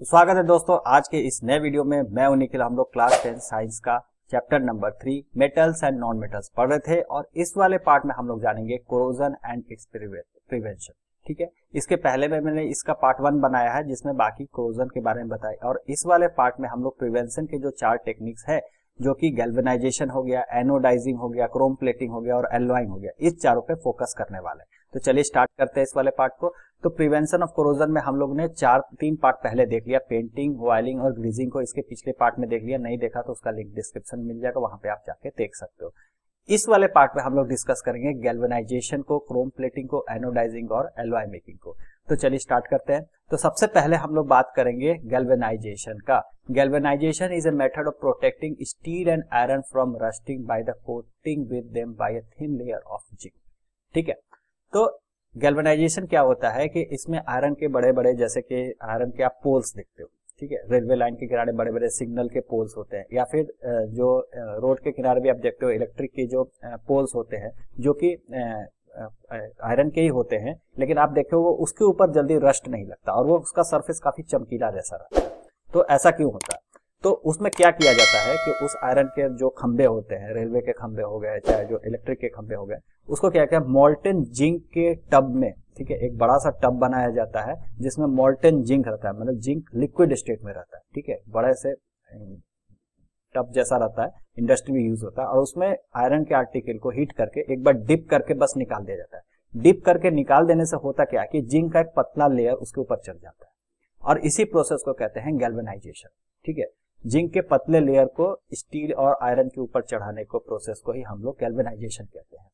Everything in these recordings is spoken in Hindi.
तो स्वागत है दोस्तों आज के इस नए वीडियो में मैं निखिल हम लोग क्लास टेन साइंस का chapter number three metals and non metals पढ़ रहे थे और इस वाले पार्ट में हम लोग जानेंगे कोरोजन एंड इट्स प्रिवेंशन ठीक है? इसके पहले में मैंने इसका पार्ट वन बनाया है जिसमें बाकी कोरोजन के बारे में बताया और इस वाले पार्ट में हम लोग प्रिवेंशन के जो चार टेक्निक्स है, जो कि गैल्वेनाइजेशन हो गया एनोडाइजिंग हो गया क्रोम प्लेटिंग हो गया और एलोइंग हो गया, इस चारों पे फोकस करने वाले तो चलिए स्टार्ट करते हैं इस वाले पार्ट को। तो प्रिवेंशन ऑफ़ कोरोजन में हम लोग ने चार, तीन पार्ट पहले देख लिया। पेंटिंग वायलिंग और ग्रीजिंग को इसके पिछले पार्ट में देख लिया। नहीं देखा तो उसका लिंक डिस्क्रिप्शन मिल जाएगा। वहाँ पे आप जाके देख सकते हो। इस वाले पार्ट में हम लोग डिस्कस करेंगे गैल्वेनाइजेशन को क्रोम प्लेटिंग को एनोडाइजिंग और एलवाई मेकिंग को। तो चलिए स्टार्ट करते हैं। तो सबसे पहले हम लोग बात करेंगे गैल्वेनाइजेशन का। Galvanization is a method of protecting steel and iron from rusting by the coating with them by a thin layer of zinc ठीक है? तो गैल्वेनाइजेशन क्या होता है कि इसमें आयरन के बड़े बड़े जैसे कि आयरन के आप पोल्स देखते हो, ठीक है? रेलवे लाइन के किनारे बड़े बड़े सिग्नल के पोल्स होते हैं, या फिर जो रोड के किनारे भी आप देखते हो इलेक्ट्रिक के जो पोल्स होते हैं, जो कि आयरन के ही होते हैं, लेकिन आप देखो वो उसके ऊपर जल्दी रस्ट नहीं लगता, और वो उसका सरफेस काफ़ी चमकीला जैसा रहता है। तो ऐसा क्यों होता है? तो उसमें क्या किया जाता है कि उस आयरन के जो खंबे होते हैं रेलवे के खंबे हो गए, चाहे जो इलेक्ट्रिक के खंबे हो गए, उसको क्या किया मोल्टेन जिंक के टब में, ठीक है, एक बड़ा सा टब बनाया जाता है, जिसमें मोल्टेन जिंक रहता है मतलब जिंक लिक्विड स्टेट में रहता है, ठीक है, बड़े से टब जैसा रहता है इंडस्ट्री में यूज़ होता है, और उसमें आयरन के आर्टिकल को हीट करके एक बार डिप करके बस निकाल दिया जाता है। डिप करके निकाल देने से होता क्या कि जिंक का एक पतला लेयर उसके ऊपर चढ़ जाता है, और इसी प्रोसेस को कहते हैं गैल्वेनाइजेशन ठीक है। जिंक के पतले लेयर को स्टील और आयरन के ऊपर चढ़ाने को प्रोसेस को ही हम लोग गैल्वेनाइजेशन कहते हैं।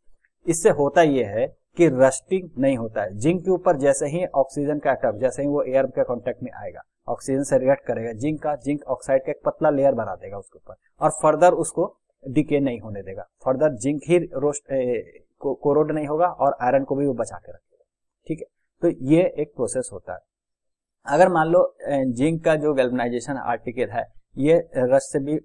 इससे होता यह है कि रस्टिंग नहीं होता है। जिंक के ऊपर जैसे ही ऑक्सीजन का एटम जैसे ही वो एयर के कॉन्टेक्ट में आएगा ऑक्सीजन से रिएक्ट करेगा, जिंक का, जिंक ऑक्साइड का एक पतला लेयर बना देगा उसके ऊपर और फर्दर उसको डिके नहीं होने देगा। फर्दर जिंक ही रोस्ट कोरोड नहीं होगा और आयरन को भी वो बचा के रखेगा। ठीक है? तो ये एक प्रोसेस होता है। अगर मान लो जिंक का जो गैल्वनाइजेशन आर्टिकल है ये रस्ट से भी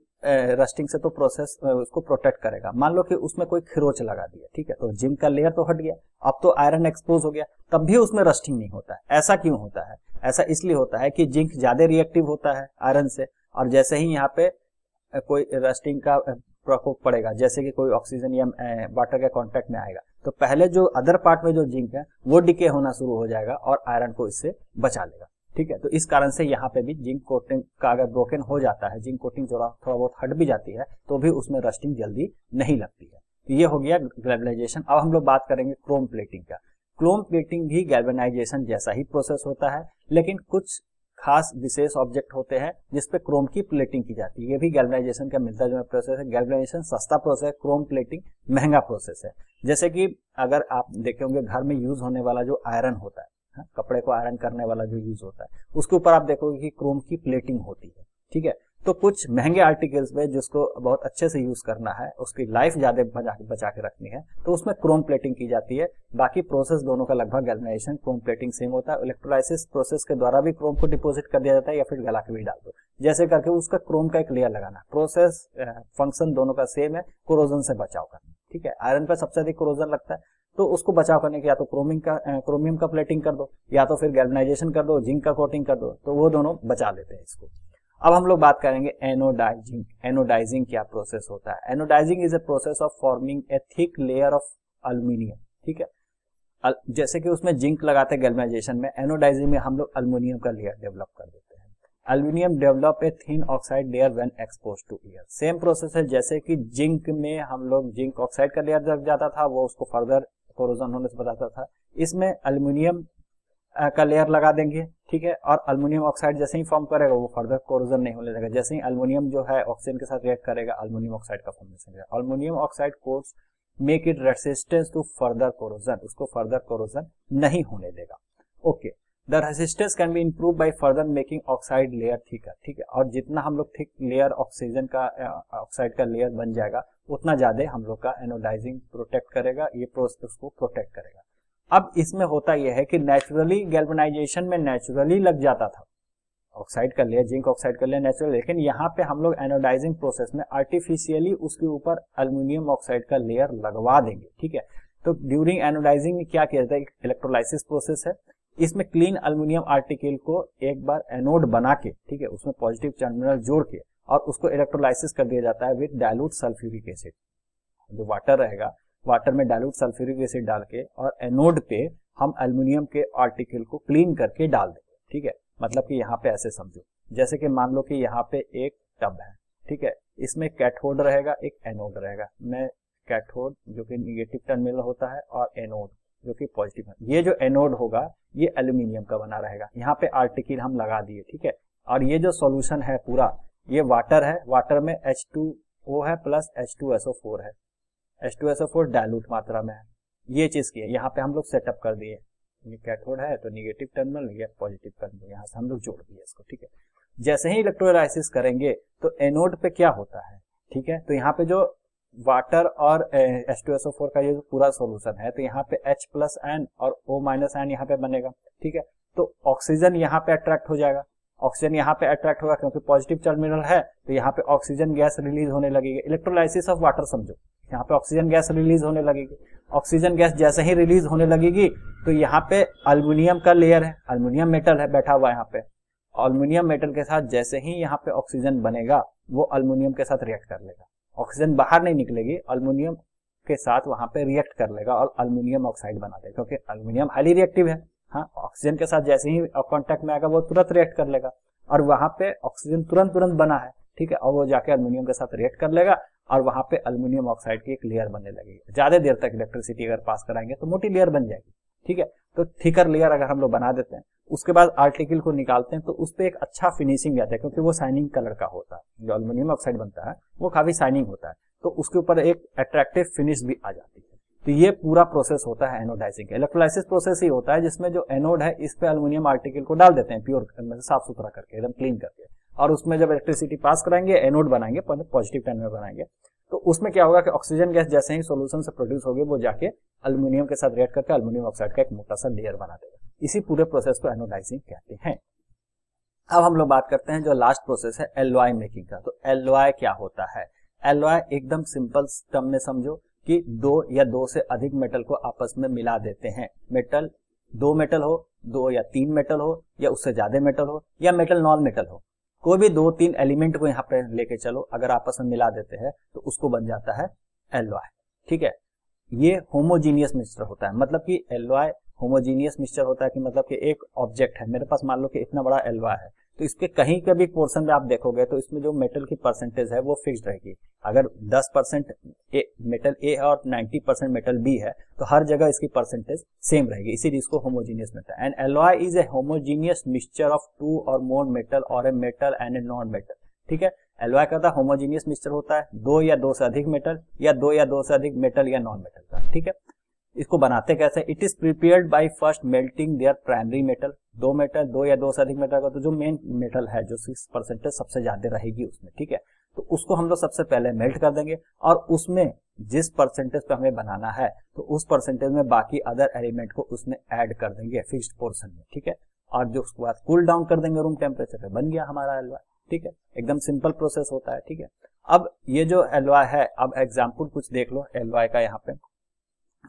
रस्टिंग से तो प्रोसेस उसको प्रोटेक्ट करेगा। मान लो कि उसमें कोई खिरोच लगा दिया, ठीक है? तो जिंक का लेयर तो हट गया। अब तो आयरन एक्सपोज हो गया। तब भी उसमें रस्टिंग नहीं होता है। ऐसा क्यों होता है? ऐसा इसलिए होता है कि जिंक ज़्यादा रिएक्टिव होता है आयरन से। और जैसे ही यहाँ पे कोई रस्टिंग का प्रकोप पड़ेगा, जैसे कि कोई ऑक्सीजन या वाटर के कॉन्टेक्ट में आएगा तो पहले जो अदर पार्ट में जो जिंक है, वो डिके होना शुरू हो जाएगा और आयरन को इससे बचा लेगा। ठीक है? तो इस कारण से यहाँ पे भी जिंक कोटिंग का अगर ब्रोकन हो जाता है, जिंक कोटिंग थोड़ा थोड़ा बहुत हट भी जाती है तो भी उसमें रस्टिंग जल्दी नहीं लगती है। तो ये हो गया ग्लेबलाइजेशन अब हम लोग बात करेंगे क्रोम प्लेटिंग का। क्रोम प्लेटिंग भी गैल्वेनाइजेशन जैसा ही प्रोसेस होता है, लेकिन कुछ खास विशेष ऑब्जेक्ट होते हैं जिसपे क्रोम की प्लेटिंग की जाती है। ये भी गैल्वेनाइजेशन का मिलता जुलता प्रोसेस है। गैल्वेनाइजेशन सस्ता प्रोसेस है क्रोम प्लेटिंग महँगा प्रोसेस है। जैसे कि अगर आप देखे होंगे, घर में यूज़ होने वाला जो आयरन होता है हाँ, कपड़े को आयरन करने वाला जो यूज़ होता है। उसके ऊपर आप देखोगे कि क्रोम की प्लेटिंग होती है ठीक है? तो कुछ महँगे आर्टिकल्स में जिसको बहुत अच्छे से यूज़ करना है उसकी लाइफ ज़्यादा बचा के रखनी है तो उसमें क्रोम प्लेटिंग की जाती है। बाकी प्रोसेस दोनों का लगभग गैल्वनाइजेशन क्रोम प्लेटिंग सेम होता है। इलेक्ट्रोलाइसिस प्रोसेस के द्वारा भी क्रोम को डिपोजिट कर दिया जाता है या फिर गला के भी डाल दो। जैसे करके उसका क्रोम का एक लेयर लगाना। प्रोसेस फ़ंक्शन दोनों का सेम है क्रोजन से बचाव करना ठीक है? आयरन पर सबसे अधिक क्रोजन लगता है। तो उसको बचाव करने के या तो क्रोमिंग का क्रोमियम का प्लेटिंग कर दो, या तो फिर गैल्वनाइजेशन कर दो, जिंक का कोटिंग कर दो तो वो दोनों बचा लेते हैं इसको। अब हम लोग बात करेंगे एनोडाइजिंग एनोडाइजिंग क्या प्रोसेस होता है। Anodizing is a process of forming a thick layer of aluminium ठीक है? जैसे कि उसमें जिंक लगाते हैं गैल्वनाइजेशन में एनोडाइजिंग में हम लोग अल्मोनियम का लेयर डेवलप कर देते हैं। Aluminium develop a thin oxide layer when expose to air same process है, जैसे कि जिंक में हम लोग जिंक ऑक्साइड का लेयर जब जाता था, वो उसको फर्दर कोरोजन होने से बताता था। इसमें अल्यूमिनियम का लेयर लगा देंगे, ठीक है? और अल्मोनियम ऑक्साइड जैसे ही फॉर्म करेगा, वो फर्दर कोरोजन नहीं होने लगेगा। जैसे ही अल्मोनियम जो है ऑक्सीजन के साथ रिएक्ट करेगा अल्मोनियम ऑक्साइड का formation aluminium oxide course make it resistance to further corrosion उसको फर्दर कोरोजन नहीं होने देगा। Okay the resistance can be improve by further making oxide layer thicker ठीक है? और जितना हम लोग थिक लेयर ऑक्सीजन का ऑक्साइड का लेयर बन जाएगा, उतना ज़्यादा हम लोग का एनोडाइजिंग प्रोटेक्ट करेगा, ये प्रोसेस को प्रोटेक्ट करेगा। अब इसमें होता यह है कि नेचुरली गैल्वनाइजेशन में नेचुरली लग जाता था। ऑक्साइड कर लिया जिंक ऑक्साइड कर लिया नेचुरल लेकिन यहाँ पे हम लोग एनोडाइजिंग प्रोसेस में आर्टिफिशियली उसके ऊपर अल्मीनियम ऑक्साइड का लेयर लगवा देंगे, ठीक है? तो ड्यूरिंग एनोडाइजिंग में क्या किया जाता है? इलेक्ट्रोलाइसिस प्रोसेस है। इसमें क्लीन अल्यूमिनियम आर्टिकल को एक बार एनोड बना के ठीक है, उसमें पॉजिटिव टर्मिनल जोड़ के और उसको इलेक्ट्रोलाइसिस कर दिया जाता है विद डायलूट सल्फ्यूरिक एसिड जो वाटर रहेगा वाटर में डायलूट सल्फ्यूरिक एसिड डाल के और एनोड पे हम अल्यूमिनियम के आर्टिकल को क्लीन करके डाल देंगे, ठीक है? मतलब कि यहाँ पे ऐसे समझो। जैसे कि मान लो कि यहाँ पे एक टब है, ठीक है? इसमें कैथोड रहेगा, एक एनोड रहेगा। मैं कैथोड जो कि निगेटिव टर्मिनल होता है, और एनोड जो कि पॉजिटिव है। ये जो एनोड होगा, ये एल्यूमिनियम का बना रहेगा। यहाँ पे आर्टिकल हम लगा दिए, ठीक है? और ये जो सॉल्यूशन है पूरा, ये वाटर है। वाटर में एच है plus H two S O four है। एच टू मात्रा में है। ये चीज़ की है। यहाँ पे हम लोग सेटअप कर दिए। कैथोड है तो निगेटिव टर्मिनल ये पॉजिटिव टर्मिनल यहाँ से हम लोग जोड़ दिए इसको, ठीक है? जैसे ही इलेक्ट्रोलाइसिस करेंगे तो एनोड पे क्या होता है, ठीक है? तो यहाँ पे जो वाटर और H two S O four का ये पूरा सोल्यूशन है तो यहाँ पे H प्लस एन और O माइनस एन यहाँ पे बनेगा, ठीक है? तो ऑक्सीजन यहाँ पे अट्रैक्ट हो जाएगा। ऑक्सीजन यहाँ पे अट्रैक्ट होगा क्योंकि पॉजिटिव टर्मिनल है तो यहाँ पे ऑक्सीजन गैस रिलीज़ होने लगेगी। इलेक्ट्रोलाइसिस ऑफ़ वाटर समझो। यहाँ पे ऑक्सीजन गैस रिलीज़ होने लगेगी। ऑक्सीजन गैस जैसे ही रिलीज़ होने लगेगी तो यहाँ पे अल्मीनियम का लेयर है अल्मीनियम मेटल है बैठा हुआ यहाँ पे। अल्मीनियम मेटल के साथ जैसे ही यहाँ पे ऑक्सीजन बनेगा, वो अल्मीनियम के साथ रिएक्ट कर लेगा। ऑक्सीजन बाहर नहीं निकलेगी अल्मोनियम के साथ वहाँ पे रिएक्ट कर लेगा और अल्मीनियम ऑक्साइड बना देगा, क्योंकि अल्मीनियम हाईली रिएक्टिव है। हाँ ऑक्सीजन के साथ जैसे ही कॉन्टेक्ट में आएगा, वो तुरंत रिएक्ट कर लेगा। और वहाँ पे ऑक्सीजन तुरंत तुरंत बना है, ठीक है, और वो जाके अल्मीनियम के साथ रिएक्ट कर लेगा और वहाँ पे अल्मीनियम ऑक्साइड की एक लेयर बनने लगेगी। ज़्यादा देर तक इलेक्ट्रिसिटी अगर पास कराएँगे तो मोटी लेयर बन जाएगी, ठीक है। तो थिकर लेयर अगर हम लोग बना देते हैं उसके बाद आर्टिकल को निकालते हैं तो उस पर एक अच्छा फिनिशिंग आता है, क्योंकि वो शाइनिंग कलर का होता है। जो अल्मोनियम ऑक्साइड बनता है, वो काफ़ी शाइनिंग होता है। तो उसके ऊपर एक अट्रैक्टिव फिनिश भी आ जाती है। तो ये पूरा प्रोसेस होता है एनोडाइजिंग इलेक्ट्रोलाइसिस प्रोसेस ही होता है, जिसमें जो एनोड है, इस पे अल्मोनियम आर्टिकल को डाल देते हैं प्योर साफ़ सुथरा करके, एकदम क्लीन करके। और उसमें जब इलेक्ट्रिसिटी पास कराएँगे एनोड बनाएँगे पॉजिटिव टर्मिनल बनाएँगे। तो उसमें क्या होगा कि ऑक्सीजन गैस जैसे ही सोल्यूशन से प्रोड्यूस होगी, वो जाके अल्मोनियम के साथ रिएक्ट करके अल्मोनियम ऑक्साइड का एक मोटा सा लेयर बना देगा। इसी पूरे प्रोसेस को एनोडाइजिंग कहते हैं। अब हम लोग बात करते हैं जो लास्ट प्रोसेस है एलवाई मेकिंग का। तो एलवाई क्या होता है? एलवाई एकदम सिंपल टर्म में समझो कि दो या दो से अधिक मेटल को आपस में मिला देते हैं। मेटल दो मेटल हो, दो या तीन मेटल हो, या उससे ज़्यादा मेटल हो, या मेटल नॉन मेटल हो। कोई भी दो तीन एलिमेंट को यहाँ पे लेके चलो, अगर आपस में मिला देते हैं तो उसको बन जाता है एलवाई ठीक है? ये होमोजीनियस मिक्सचर होता है। मतलब कि एलवाई होमोजीनियस मिक्सचर होता है कि मतलब कि एक ऑब्जेक्ट है। मेरे पास मान लो कि इतना बड़ा एलवाई है तो इसके कहीं के भी पोर्शन में आप देखोगे तो इसमें जो मेटल की परसेंटेज है वो फिक्स रहेगी। अगर 10 परसेंट मेटल ए है और 90 परसेंट मेटल बी है तो हर जगह इसकी परसेंटेज सेम रहेगी। इसीलिए इसको होमोजीनियस मिलता है and alloy is a homogeneous mixture of two और मोर मेटल और a metal and a non metal. ठीक है? एलॉय का था, होमोजीनियस मिक्सचर होता है, दो या दो से अधिक मेटल या दो या दो से अधिक मेटल या नॉन मेटल का। ठीक है? इसको बनाते कैसे? It is prepared by first melting their primary metal दो मेटल दो या दो से अधिक मेटल का तो जो मेन मेटल है, जो सिक्स परसेंटेज सबसे ज़्यादा रहेगी उसमें, ठीक है? तो उसको हम लोग सबसे पहले मेल्ट कर देंगे और उसमें जिस परसेंटेज पे हमें बनाना है तो उस परसेंटेज में बाकी अदर एलिमेंट को उसमें ऐड कर देंगे फिक्स्ड पोर्शन में, ठीक है? और जो उसके बाद कूल डाउन कर देंगे रूम टेम्परेचर पे, बन गया हमारा हलवा, ठीक है? एकदम सिंपल प्रोसेस होता है, ठीक है? अब ये जो एलवाई है, अब एग्ज़ाम्पल कुछ देख लो एलवाई का यहाँ पे।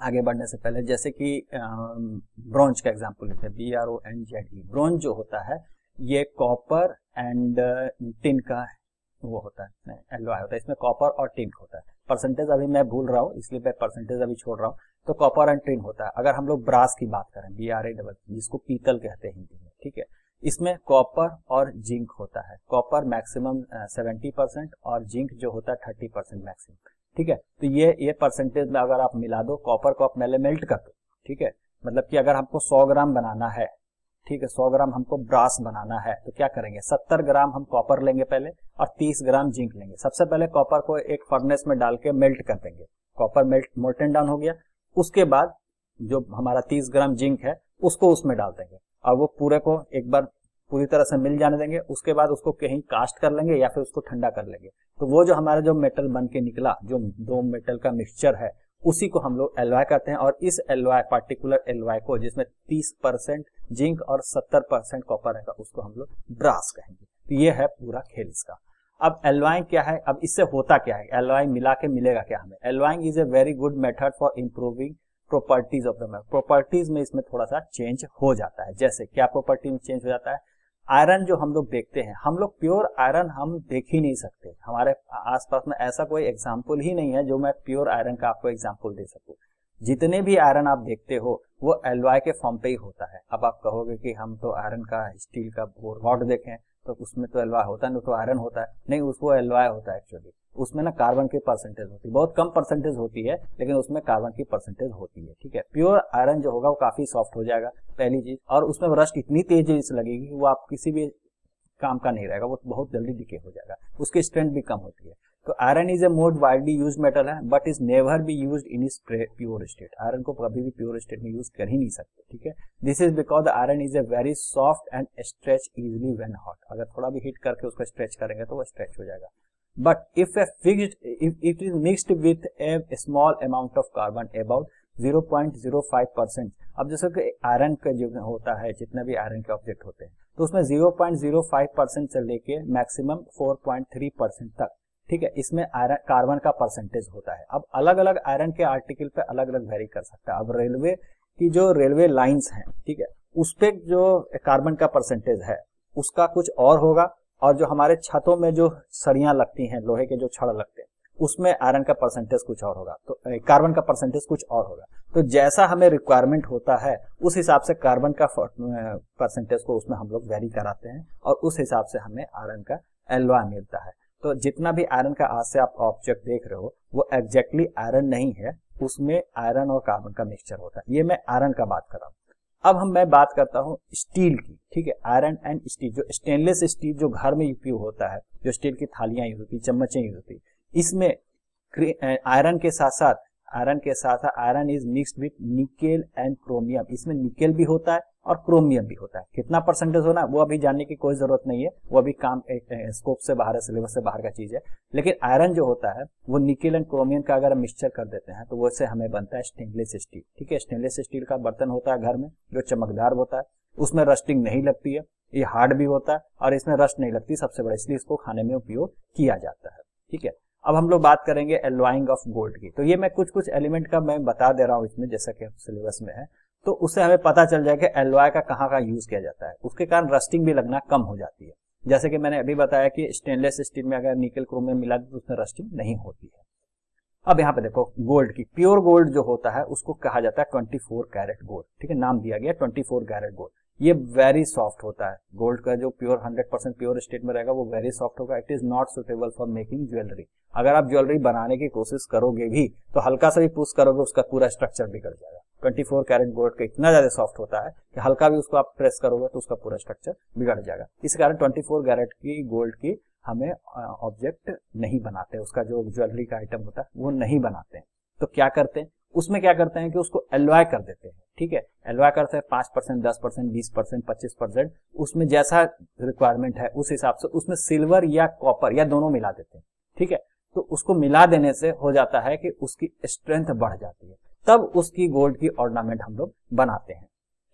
आगे बढ़ने से पहले, जैसे कि ब्रॉन्ज का एग्ज़ाम्पल लेते हैं B R O N Z E bronze जो होता है, ये कॉपर एंड टिन का वो होता है एलवाई होता है। इसमें कॉपर और टिन होता है। परसेंटेज अभी मैं भूल रहा हूँ, इसलिए मैं परसेंटेज अभी छोड़ रहा हूँ। तो कॉपर एंड टिन होता है। अगर हम लोग ब्रास की बात करें बी आर ए डबल जिसको पीतल कहते हैं हिंदी में, ठीक है? इसमें कॉपर और जिंक होता है। कॉपर मैक्सिमम सेवेंटी परसेंट और जिंक जो होता है थर्टी परसेंट मैक्सिमम ठीक है? तो ये ये परसेंटेज में अगर आप मिला दो कॉपर को आप पहले मेल्ट कर दो, ठीक है? मतलब कि अगर हमको 100 ग्राम बनाना है, ठीक है? 100 ग्राम हमको ब्रास बनाना है तो क्या करेंगे? 70 ग्राम हम कॉपर लेंगे पहले और 30 ग्राम जिंक लेंगे। सबसे पहले कॉपर को एक फर्नेस में डाल के मेल्ट कर देंगे। कॉपर मेल्ट मोल्टन डाउन हो गया। उसके बाद जो हमारा 30 ग्राम जिंक है, उसको उसमें डाल देंगे। और वो पूरे को एक बार पूरी तरह से मिल जाने देंगे, उसके बाद उसको कहीं कास्ट कर लेंगे या फिर उसको ठंडा कर लेंगे। तो वो जो हमारा जो मेटल बन के निकला, जो दो मेटल का मिक्सचर है, उसी को हम लोग एलवाय कहते हैं और इस एलवाय पार्टिकुलर एलवाय को जिसमें 30 परसेंट जिंक और 70 परसेंट कॉपर है उसको हम लोग ब्रास कहेंगे। तो ये है पूरा खेल इसका। अब एलवाइंग क्या है? अब इससे होता क्या है? एलवाइंग मिला के मिलेगा क्या हमें? Alloying is a very good method for improving properties of the metal properties में इसमें थोड़ा सा चेंज हो जाता है। जैसे क्या प्रॉपर्टी में चेंज हो जाता है? आयरन जो हम लोग देखते हैं, हम लोग प्योर आयरन हम देख ही नहीं सकते। हमारे आसपास में ऐसा कोई एग्ज़ाम्पल ही नहीं है जो मैं प्योर आयरन का आपको एग्ज़ाम्पल दे सकूँ। जितने भी आयरन आप देखते हो, वो एलवाई के फॉर्म पे ही होता है। अब आप कहोगे कि हम तो आयरन का स्टील का बोर रॉड देखें तो उसमें तो एलवाय होता है, ना तो आयरन होता है। नहीं, उसको एलवाय होता है एक्चुअली उसमें ना कार्बन की परसेंटेज होती है। बहुत कम परसेंटेज होती है, लेकिन उसमें कार्बन की परसेंटेज होती है, ठीक है? प्योर आयरन जो होगा, वो काफ़ी सॉफ्ट हो जाएगा, पहली चीज़। और उसमें रस्ट इतनी तेज़ी से लगेगी कि वो आप किसी भी काम का नहीं रहेगा, वो बहुत जल्दी डिके हो जाएगा। उसकी स्ट्रेंथ भी कम होती है। तो iron is a more widely use metal है but is never be use in is pure state iron को कभी भी प्योर स्टेट में यूज़ कर ही नहीं सकते, ठीक है? This is because iron is a very soft and stretch easily when hot अगर थोड़ा भी हीट करके उसको स्ट्रेच करेंगे तो वो स्ट्रेच हो जाएगा। But if a fixed, if it is mixed with a small amount of carbon, about 0.05 percent अब जैसे कि आयरन का जो होता है, जितने भी आयरन के ऑब्जेक्ट होते हैं तो उसमें 0.05 परसेंट से लेके मैक्सिमम 4.3 परसेंट तक ठीक है, इसमें आयरन, कार्बन का परसेंटेज होता है। अब अलग अलग आयरन के आर्टिकल पे अलग अलग वेरी कर सकता है। अब रेलवे की जो रेलवे लाइंस हैं, ठीक है, उस पे जो कार्बन का परसेंटेज है, उसका कुछ और होगा और जो हमारे छतों में जो सरियाँ लगती हैं, लोहे के जो छड़ लगते हैं, उसमें आयरन का परसेंटेज कुछ और होगा। तो कार्बन का परसेंटेज कुछ और होगा। तो जैसा हमें रिक्वायरमेंट होता है, उस हिसाब से कार्बन का परसेंटेज को उसमें हम लोग वेरी कराते हैं और उस हिसाब से हमें आयरन का एलवा मिलता है। तो जितना भी आयरन का आज से आप ऑब्जेक्ट देख रहे हो, वो एग्जैक्टली आयरन नहीं है। उसमें आयरन और कार्बन का मिक्सचर होता है। ये मैं आयरन का बात कर रहा हूँ। अब हम, मैं बात करता हूँ स्टील की, ठीक है? आयरन एंड स्टील जो स्टेनलेस स्टील जो घर में उपयोग होता है, जो स्टील की थालियाँ यूज़ होती, चम्मचें यूज़ होती, इसमें आयरन के साथ साथ आयरन के साथ iron is mixed with nickel and chromium इसमें निकेल भी होता है और क्रोमियम भी होता है। कितना परसेंटेज होना, वो अभी जानने की कोई ज़रूरत नहीं है। वो अभी काम स्कोप से बाहर है सिलेबस से बाहर का चीज़ है। लेकिन आयरन जो होता है, वो निकेल एंड क्रोमियम का अगर हम मिक्सचर कर देते हैं तो वो से हमें बनता है स्टेनलेस स्टील ठीक है? स्टेनलेस स्टील का बर्तन होता है घर में, जो चमकदार होता है। उसमें रस्टिंग नहीं लगती है। ये हार्ड भी होता है और इसमें रस्ट नहीं लगती सबसे बड़ा। इसलिए इसको खाने में उपयोग किया जाता है। ठीक है? अब हम लोग बात करेंगे एलवाइंग ऑफ़ गोल्ड की। तो ये मैं कुछ कुछ एलिमेंट का मैं बता दे रहा हूँ इसमें, जैसा कि सिलेबस में है। तो उससे हमें पता चल जाएगा एलवाई का कहाँ का यूज़ किया जाता है। उसके कारण रस्टिंग भी लगना कम हो जाती है। जैसे कि मैंने अभी बताया कि स्टेनलेस स्टील में अगर निकल क्रोम में मिला तो उसमें रस्टिंग नहीं होती है। अब यहाँ पे देखो गोल्ड की। प्योर गोल्ड जो होता है, उसको कहा जाता है ट्वेंटी फोर कैरेट गोल्ड ठीक है, नाम दिया गया ट्वेंटी फोर कैरेट गोल्ड ये वेरी सॉफ्ट होता है। गोल्ड का जो प्योर 100 परसेंट प्योर स्टेट में रहेगा, वो वेरी सॉफ्ट होगा। It is not suitable for making jewellery अगर आप ज्वेलरी बनाने की कोशिश करोगे भी तो हल्का सा भी पुश करोगे, उसका पूरा स्ट्रक्चर बिगड़ जाएगा। 24 कैरेट गोल्ड का इतना ज़्यादा सॉफ्ट होता है कि हल्का भी उसको आप प्रेस करोगे तो उसका पूरा स्ट्रक्चर बिगड़ जाएगा। इस कारण 24 कैरेट की गोल्ड की हमें ऑब्जेक्ट नहीं बनाते। उसका जो ज्वेलरी का आइटम होता है, वो नहीं बनाते। हैं तो क्या करते हैं? उसमें क्या करते हैं कि उसको एलवाय कर देते हैं, ठीक है? एलवाय करते हैं, पाँच परसेंट, दस परसेंट, बीस परसेंट, पच्चीस परसेंट, उसमें जैसा रिक्वायरमेंट है, उस हिसाब से उसमें सिल्वर या कॉपर या दोनों मिला देते हैं, ठीक है? तो उसको मिला देने से हो जाता है कि उसकी स्ट्रेंथ बढ़ जाती है। तब उसकी गोल्ड की ऑर्नामेंट हम लोग बनाते हैं,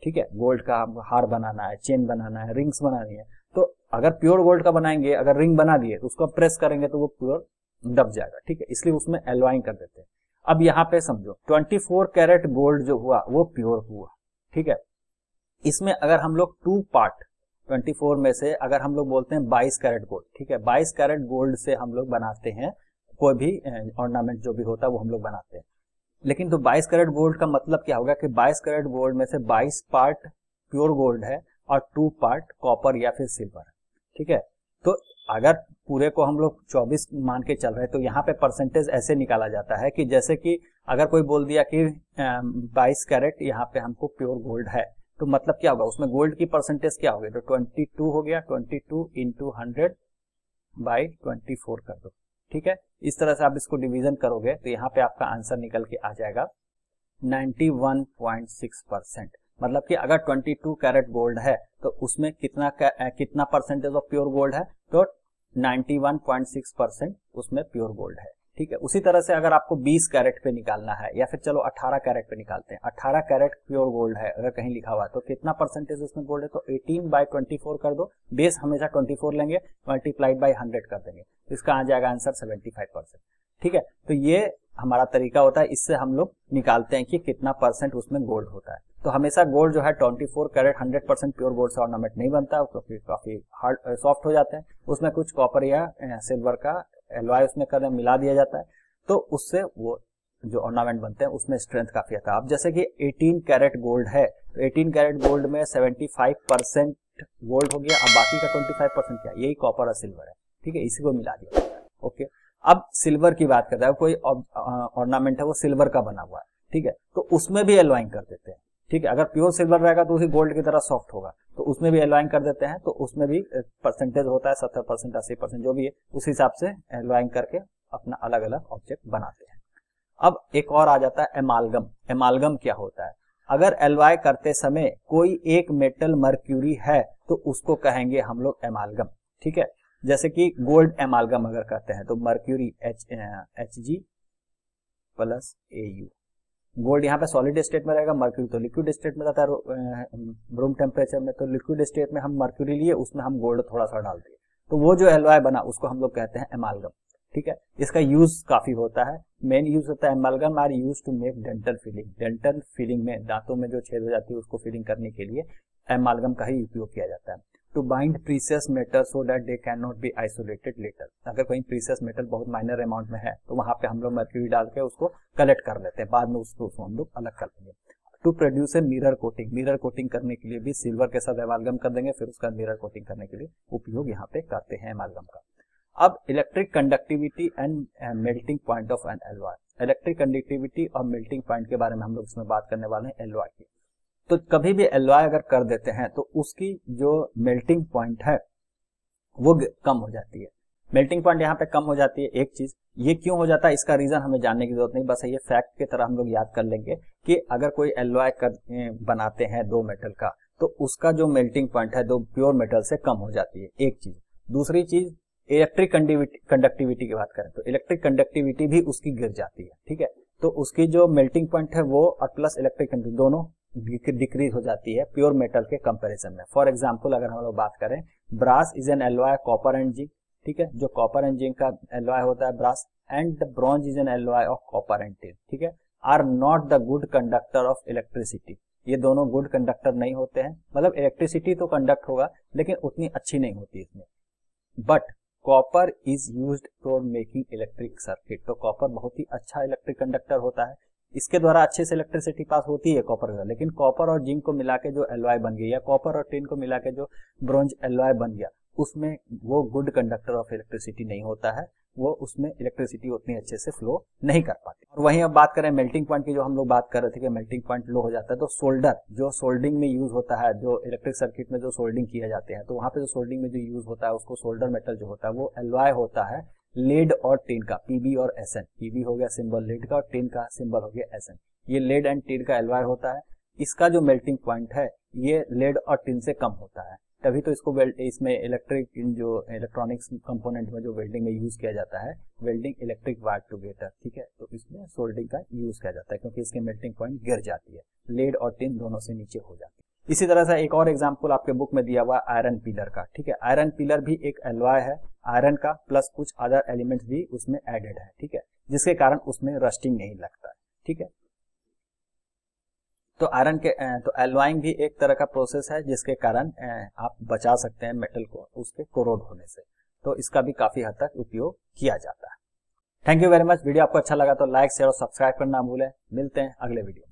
ठीक है? गोल्ड का हार बनाना है चेन बनाना है रिंग्स बनानी है। तो अगर प्योर गोल्ड का बनाएँगे, अगर रिंग बना दिए तो उसको प्रेस करेंगे तो वो प्योर दब जाएगा, ठीक है? इसलिए उसमें एलवाइंग कर देते हैं। अब यहाँ पे समझो 24 कैरेट गोल्ड जो हुआ, वो प्योर हुआ, ठीक है? इसमें अगर हम लोग टू पार्ट 24 में से अगर हम लोग बोलते हैं 22 कैरेट गोल्ड ठीक है? 22 कैरेट गोल्ड से हम लोग बनाते हैं, कोई भी ऑर्नामेंट जो भी होता है, वो हम लोग बनाते हैं। लेकिन तो 22 कैरेट गोल्ड का मतलब क्या होगा कि 22 कैरेट गोल्ड में से 22 पार्ट प्योर गोल्ड है और टू पार्ट कॉपर या फिर सिल्वर ठीक है? तो अगर पूरे को हम लोग 24 मान के चल रहे हैं तो यहाँ पे परसेंटेज ऐसे निकाला जाता है कि जैसे कि अगर कोई बोल दिया कि 22 कैरेट यहाँ पे हमको प्योर गोल्ड है तो मतलब क्या होगा? उसमें गोल्ड की परसेंटेज क्या होगी तो 22 हो गया 22 two into hundred by twenty कर दो। ठीक है? इस तरह से आप इसको डिवीज़न करोगे तो यहाँ पे आपका आंसर निकल के आ जाएगा 91.6 परसेंट मतलब कि अगर 22 कैरेट गोल्ड है तो उसमें कितना कितना परसेंटेज ऑफ़ प्योर गोल्ड है? तो 91.6 परसेंट उसमें प्योर गोल्ड है। ठीक है? उसी तरह से अगर आपको 20 कैरेट पे निकालना है, या फिर चलो 18 कैरेट पे निकालते हैं 18 कैरेट प्योर गोल्ड है, अगर कहीं लिखा हुआ है तो कितना परसेंटेज उसमें गोल्ड है? तो 18 बाई ट्वेंटी कर दो। बेस हमेशा 24 लेंगे मल्टीप्लाइड बाई 100 कर देंगे। इसका आ जाएगा आंसर 75 परसेंट ठीक है? तो ये हमारा तरीका होता है, इससे हम लोग निकालते हैं कि कितना परसेंट उसमें गोल्ड होता है। तो हमेशा गोल्ड जो है 24 कैरेट 100 परसेंट प्योर गोल्ड से ऑर्नामेंट नहीं बनता क्योंकि काफ़ी हार्ड सॉफ्ट हो जाते हैं। उसमें कुछ कॉपर या सिल्वर का एलवाई उसमें कर मिला दिया जाता है। तो उससे वो जो ऑर्नामेंट बनते हैं, उसमें स्ट्रेंथ काफ़ी आता है। अब जैसे कि 18 कैरेट गोल्ड है तो 18 कैरेट गोल्ड में 75 परसेंट गोल्ड हो गया, अब बाकी का 25 परसेंट क्या यही कॉपर और सिल्वर है। ठीक है, इसी को मिला दिया जाता है। ओके, अब सिल्वर की बात करता है कोई ऑर्नामेंट है, वो सिल्वर का बना हुआ है। ठीक है तो उसमें भी एलवाइंग कर देते हैं। ठीक है, अगर प्योर सिल्वर रहेगा तो उसी गोल्ड की तरह सॉफ्ट होगा। तो उसमें भी एलवाइंग कर देते हैं तो उसमें भी परसेंटेज होता है, सत्तर परसेंट अस्सी परसेंट जो भी है, उस हिसाब से एलवाइंग करके अपना अलग अलग ऑब्जेक्ट बनाते हैं। अब एक और आ जाता है एमालगम एमालगम क्या होता है? अगर एलवाई करते समय कोई एक मेटल मर्क्यूरी है तो उसको कहेंगे हम लोग एमालगम ठीक है? जैसे कि गोल्ड एमालगम अगर करते हैं तो mercury H H G plus A U gold यहाँ पे सॉलिड स्टेट में रहेगा, मर्क्यूरी तो लिक्विड स्टेट में रहता है रूम टेम्परेचर में तो लिक्विड स्टेट में हम मर्क्यूरी लिए, उसमें हम गोल्ड थोड़ा सा डाल दिए। तो वो जो एलवाई बना, उसको हम लोग कहते हैं एमालगम, ठीक है? इसका यूज़ काफ़ी होता है। मेन यूज़ होता है amalgam are use to make dental filling dental filling में दांतों में जो छेद हो जाती है, उसको फिलिंग करने के लिए एमालगम का ही उपयोग किया जाता है। To bind precious metal so that they can not be isolated later अगर कोई प्रीसियस मेटल बहुत माइनर अमाउंट में है तो वहाँ पे हम लोग मर्क्यूरी डाल के उसको कलेक्ट कर लेते हैं। बाद में उसको उसको हम लोग अलग कर लेंगे to produce a mirror coating mirror coating करने के लिए भी सिल्वर के साथ एमालगम कर देंगे, फिर उसका मिरर कोटिंग करने के लिए उपयोग यहाँ पे करते हैं एमालगम का। अब electric conductivity and melting point of an alloy electric conductivity और मेल्टिंग पॉइंट के बारे में हम लोग इसमें बात करने वाले हैं एलवाई की। तो कभी भी एलवाई अगर कर देते हैं तो उसकी जो मेल्टिंग पॉइंट है, वो कम हो जाती है। मेल्टिंग पॉइंट यहाँ पे कम हो जाती है, एक चीज़। ये क्यों हो जाता है? इसका रीजन हमें जानने की ज़रूरत नहीं, बस ये फैक्ट की तरह हम लोग याद कर लेंगे कि अगर कोई एलवाई कर बनाते हैं दो मेटल का तो उसका जो मेल्टिंग पॉइंट है, दो प्योर मेटल से कम हो जाती है, एक चीज़। दूसरी चीज़ इलेक्ट्रिक कंडक्टिविटी की बात करें तो इलेक्ट्रिक कंडक्टिविटी भी उसकी गिर जाती है, ठीक है? तो उसकी जो मेल्टिंग पॉइंट है, वो और प्लस इलेक्ट्रिक दोनों डिक्रीज हो जाती है प्योर मेटल के कंपैरिजन में। फॉर एग्जांपल अगर हम लोग बात करें brass is an alloy copper and zinc ठीक है? जो कॉपर एंड जिंक का एलवाय होता है brass and bronze is an alloy of copper and tin ठीक है? Are not the good conductor of electricity ये दोनों गुड कंडक्टर नहीं होते हैं। मतलब इलेक्ट्रिसिटी तो कंडक्ट होगा, लेकिन उतनी अच्छी नहीं होती इसमें। But copper is use for making electric circuit तो कॉपर बहुत ही अच्छा इलेक्ट्रिक कंडक्टर होता है। इसके द्वारा अच्छे से इलेक्ट्रिसिटी पास होती है कॉपर का लेकिन कॉपर और जिंक को मिला के जो एलवाई बन गई या कॉपर और टिन को मिला के जो ब्रॉन्ज एलवाई बन गया, उसमें वो गुड कंडक्टर ऑफ़ इलेक्ट्रिसिटी नहीं होता है। वो उसमें इलेक्ट्रिसिटी उतनी अच्छे से फ्लो नहीं कर पाती। और वहीं अब बात करें मेल्टिंग पॉइंट की, जो हम लोग बात कर रहे थे कि मेल्टिंग पॉइंट लो हो जाता है तो सोल्डर जो सोल्डिंग में यूज़ होता है, जो इलेक्ट्रिक सर्किट में जो सोल्डिंग किया जाते हैं तो वहाँ पे जो सोल्डिंग में जो यूज़ होता है, उसको सोल्डर मेटल जो होता है, वो एलवाय होता है। लेड और टिन का पीबी और एस एन पीबी हो गया सिंबल लेड का और टिन का सिंबल हो गया एस एन ये लेड एंड टिन का एलवाय होता है। इसका जो मेल्टिंग पॉइंट है, ये लेड और टिन से कम होता है। तभी तो इसको इसमें इलेक्ट्रिक जो इलेक्ट्रॉनिक्स कंपोनेंट में जो वेल्डिंग में यूज़ किया जाता है वेल्डिंग इलेक्ट्रिक वायर टूगेदर ठीक है? तो इसमें सोल्डिंग का यूज़ किया जाता है, क्योंकि इसकी मेल्टिंग पॉइंट गिर जाती है। लेड और टिन दोनों से नीचे हो जाती है। इसी तरह से एक और एग्ज़ाम्पल आपके बुक में दिया हुआ आयरन पिलर का, ठीक है? आयरन पिलर भी एक एलवाय है आयरन का प्लस कुछ अदर एलिमेंट्स भी उसमें एडेड है, ठीक है? जिसके कारण उसमें रस्टिंग नहीं लगता है ठीक है? तो आयरन के तो एलवाइंग भी एक तरह का प्रोसेस है जिसके कारण आप बचा सकते हैं मेटल को उसके कोरोड होने से। तो इसका भी काफ़ी हद तक उपयोग किया जाता है। Thank you very much video आपको अच्छा लगा तो लाइक शेयर और सब्सक्राइब करना भूलें। मिलते हैं अगले वीडियो